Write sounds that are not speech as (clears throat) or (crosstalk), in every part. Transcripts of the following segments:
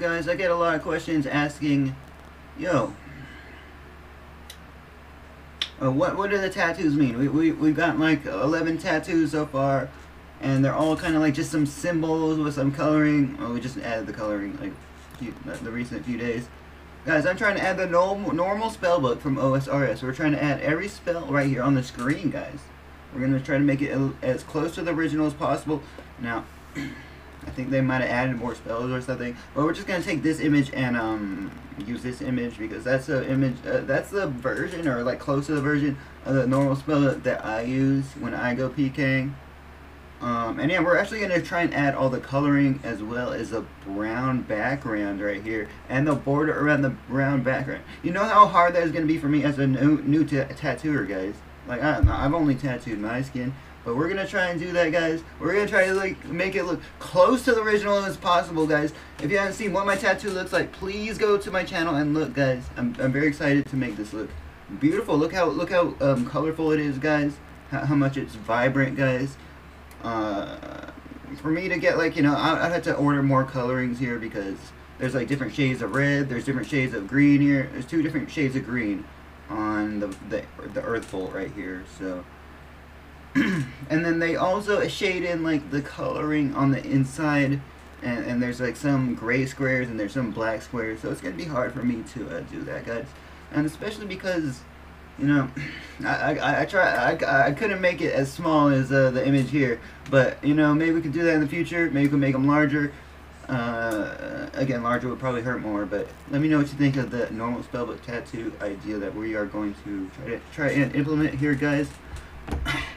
Guys, I get a lot of questions asking, yo, uh, what what do the tattoos mean? We, we, we've got like 11 tattoos so far, and they're all kind of like just some symbols with some coloring. Oh, we just added the coloring like few, the recent few days. Guys, I'm trying to add the normal, normal spell book from OSRS. We're trying to add every spell right here on the screen, guys. We're going to try to make it as close to the original as possible. Now, (clears throat) I think they might have added more spells or something. But we're just going to take this image and um, use this image because that's the image, uh, that's the version or like close to the version of the normal spell that I use when I go PKing. Um, and yeah, we're actually going to try and add all the coloring as well as a brown background right here. And the border around the brown background. You know how hard that is going to be for me as a new, new tattooer, guys. Like, I, I've only tattooed my skin. But we're to try and do that, guys. We're to try to like make it look close to the original as possible, guys. If you haven't seen what my tattoo looks like, please go to my channel and look, guys. I'm, I'm very excited to make this look beautiful. Look how look how um, colorful it is, guys. How, how much it's vibrant, guys. Uh, for me to get like you know I, I'd to order more colorings here because there's like different shades of red there's different shades of green here there's two different shades of green on the the, the earth bolt right here so (clears throat) and then they also shade in like the coloring on the inside and, and there's like some gray squares and there's some black squares so it's gonna be hard for me to uh, do that guys and especially because you know, (clears throat) I, I, I try I, I couldn't make it as small as uh, the image here, but you know maybe we could do that in the future. Maybe we can make them larger. Uh, again, larger would probably hurt more, but let me know what you think of the normal spellbook tattoo idea that we are going to try to try and implement here, guys.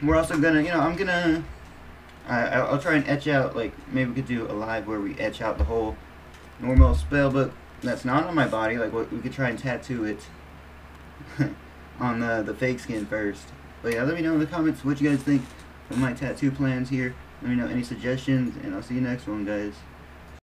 We're also gonna, you know, I'm gonna, I, I'll try and etch out like maybe we could do a live where we etch out the whole normal spellbook that's not on my body. Like we could try and tattoo it. (laughs) on the, the fake skin first. But yeah, let me know in the comments what you guys think of my tattoo plans here. Let me know any suggestions, and I'll see you next one, guys.